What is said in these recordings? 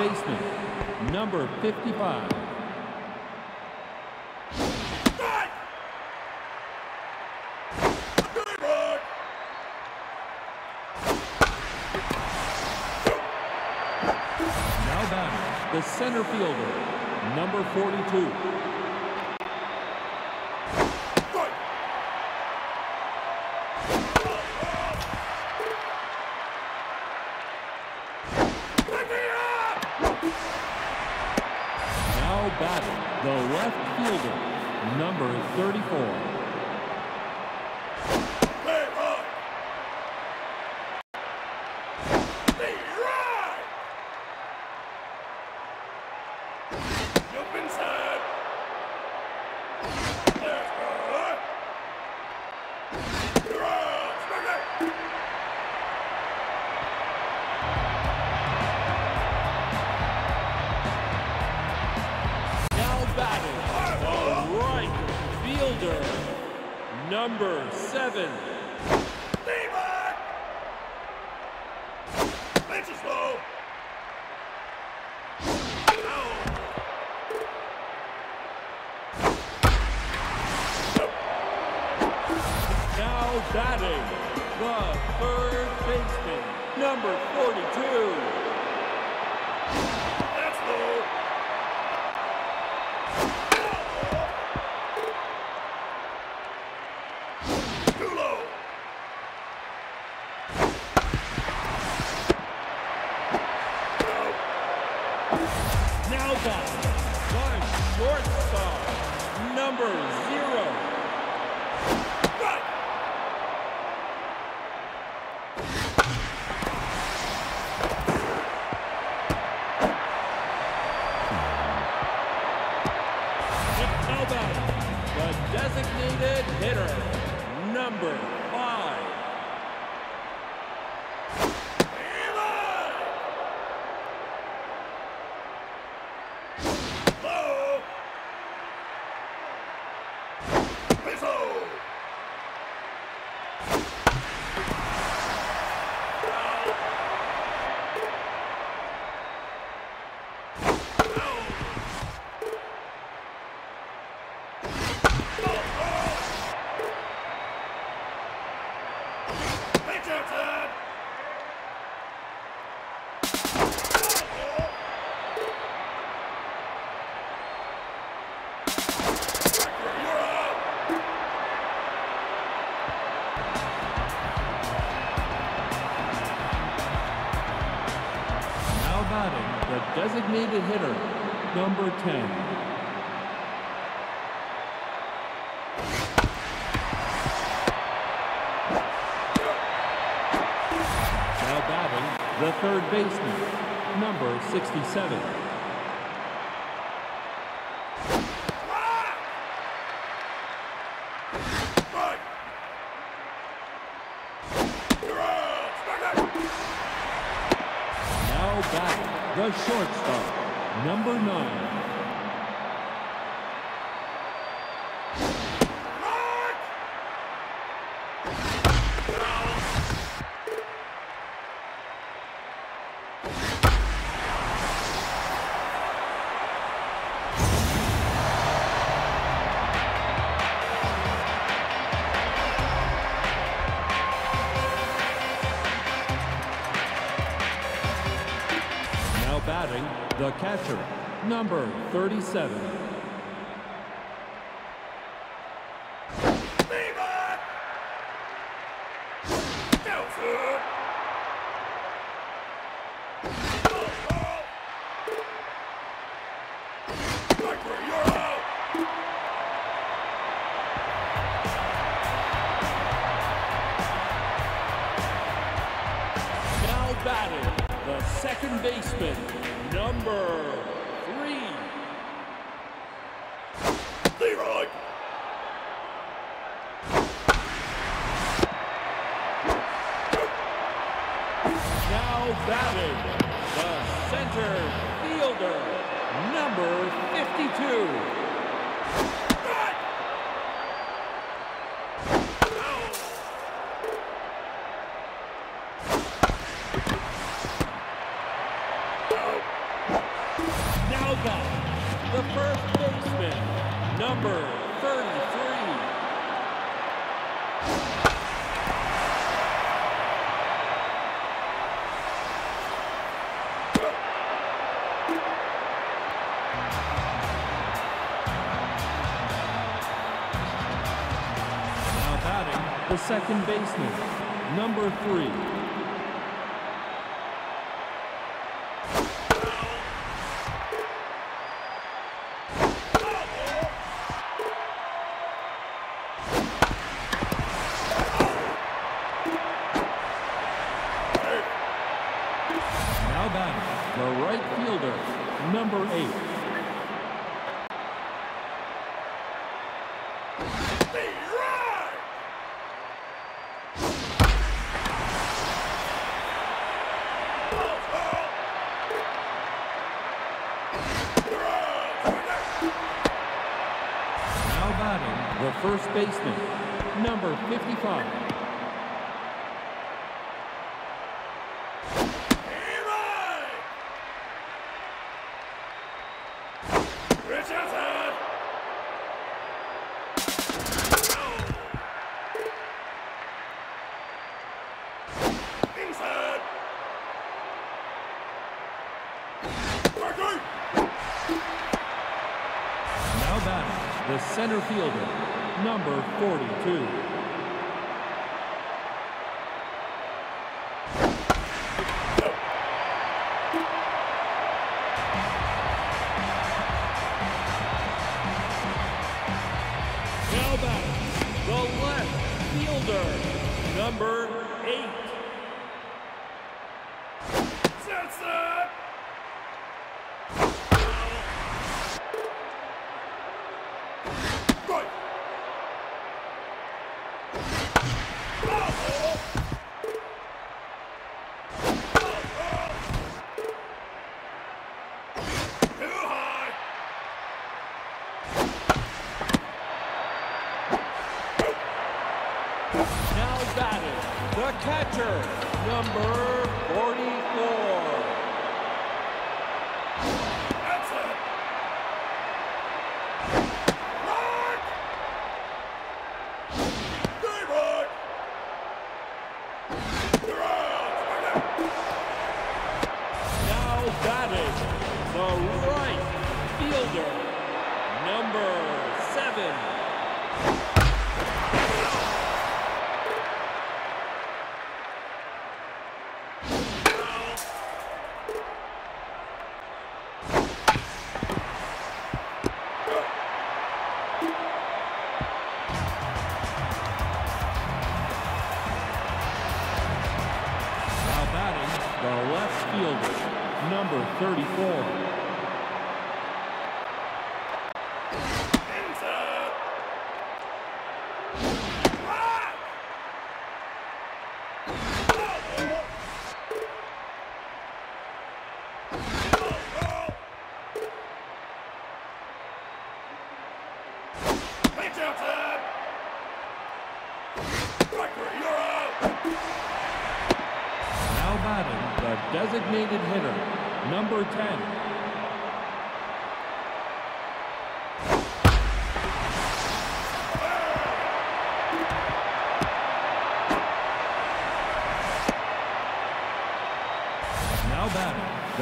baseman, number 55. Now batting the center fielder, number 42. the shortstop, number nine, number 37. Second baseman, number the second baseman, number three, the first baseman, number 55,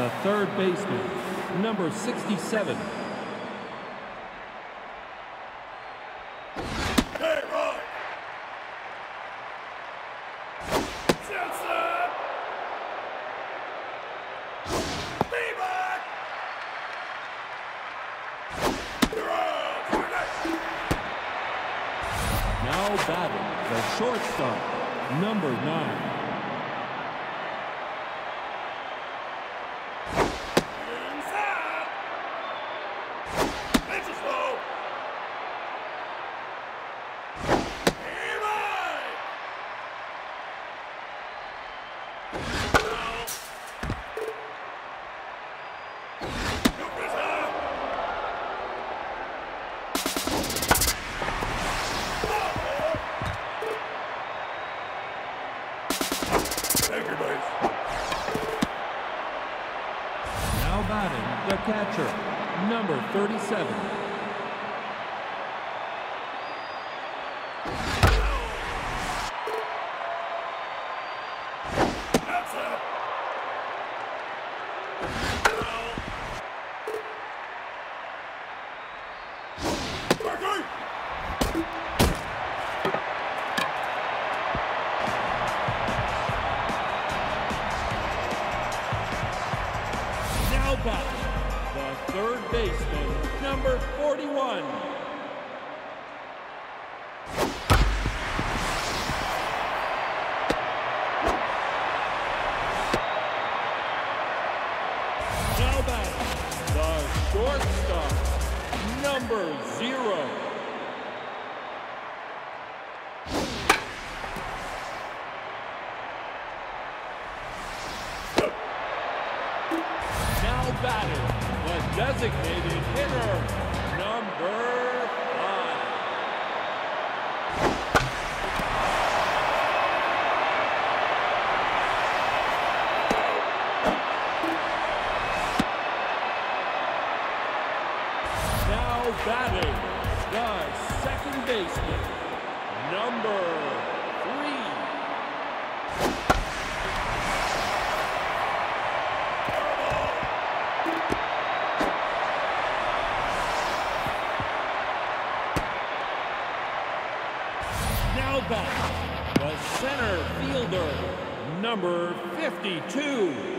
the third baseman, number 67, number zero. number 52.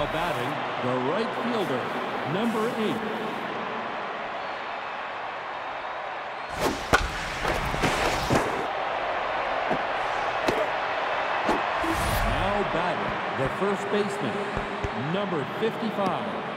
Now batting, the right fielder, number eight. Now batting, the first baseman, number 55.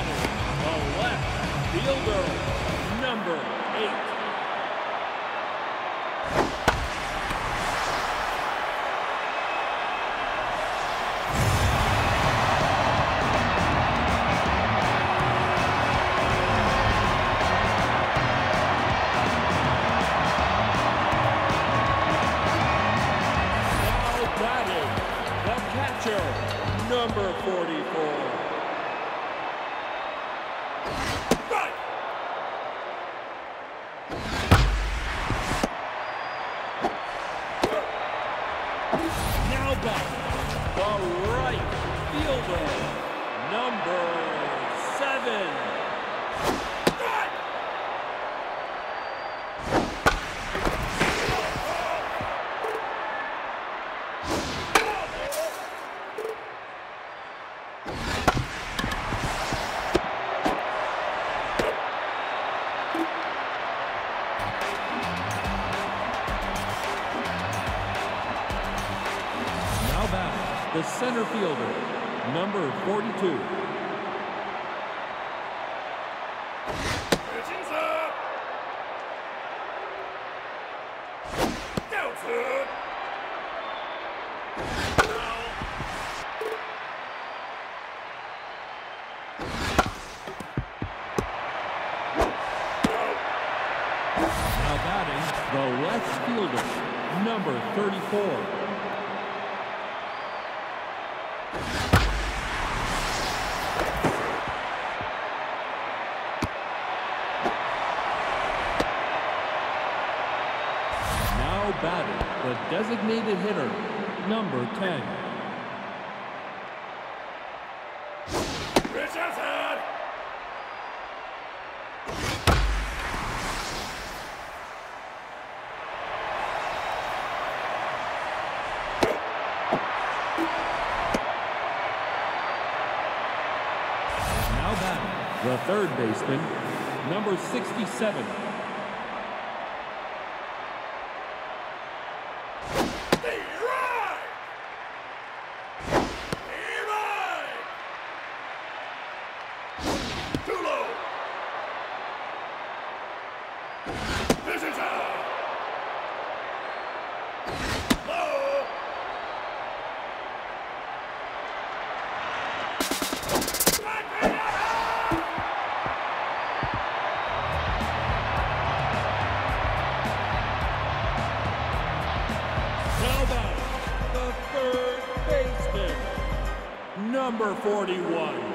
That is the left fielder, number eight. batter, the designated hitter, number 10. Now batting, the third baseman, number 67, number 41.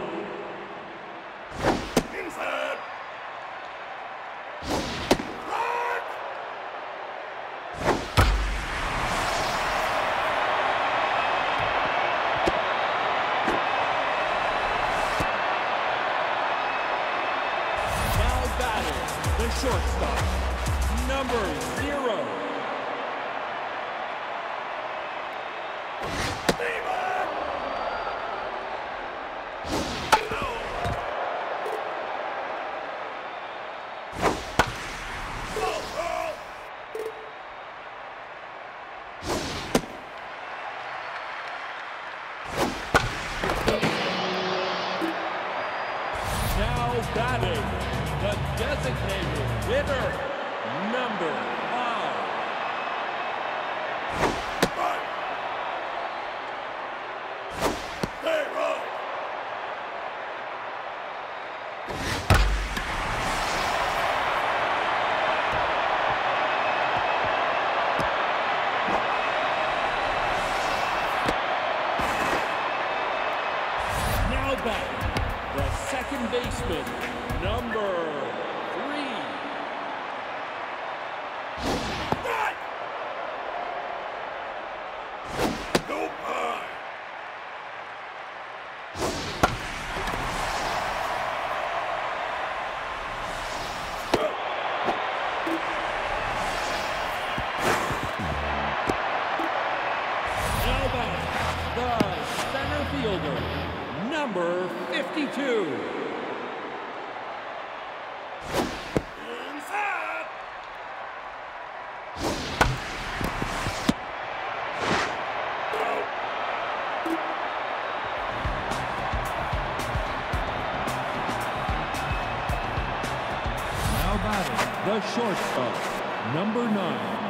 First up, number nine.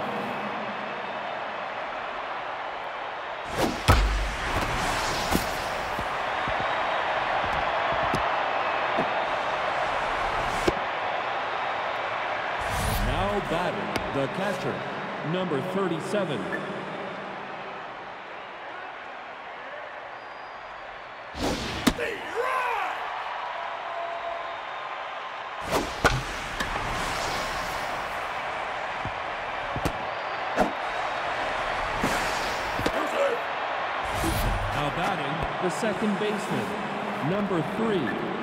Now batting the catcher, number 37, second baseman, number three,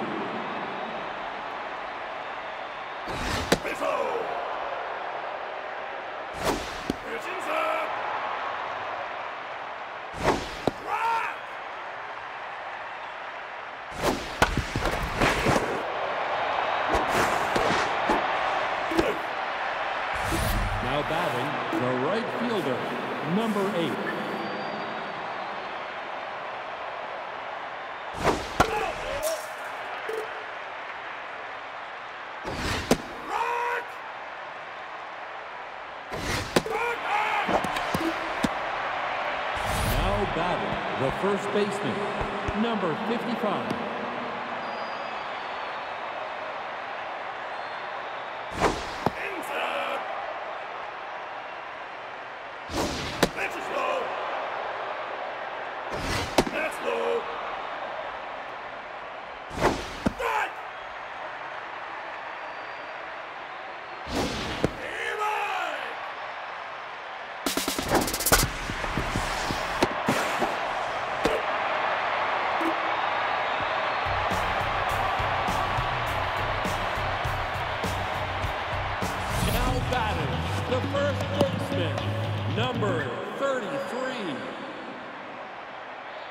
the first baseman, number 55,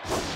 you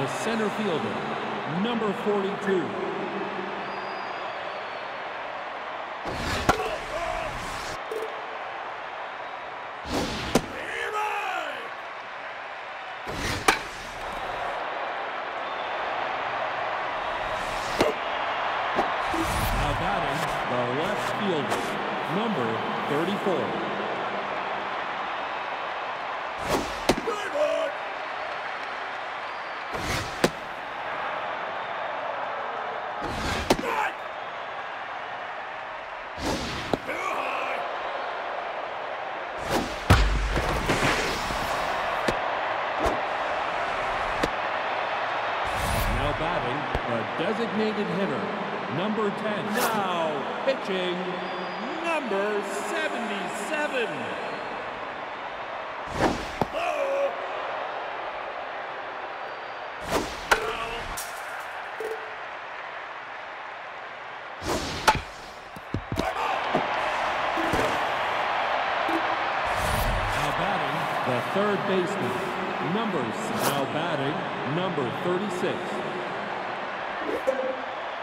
the center fielder, number 42, the designated hitter, number 10. Now pitching, number 77. Now batting, the third baseman, Numbers now batting, number 36,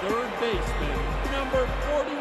third baseman, number 41.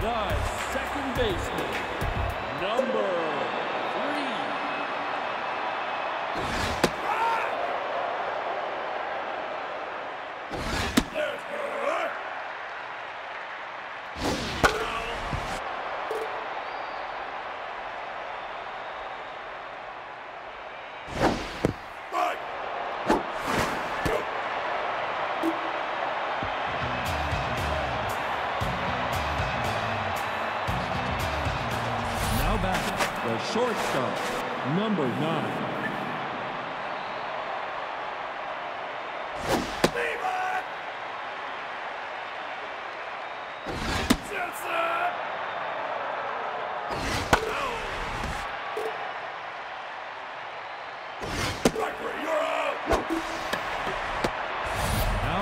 the second baseman, number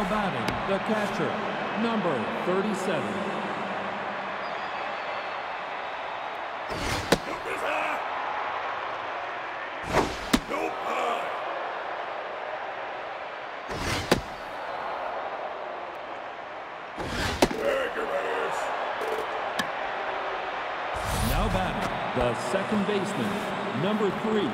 batting, the catcher, number 37. Now batting, the second baseman, number three,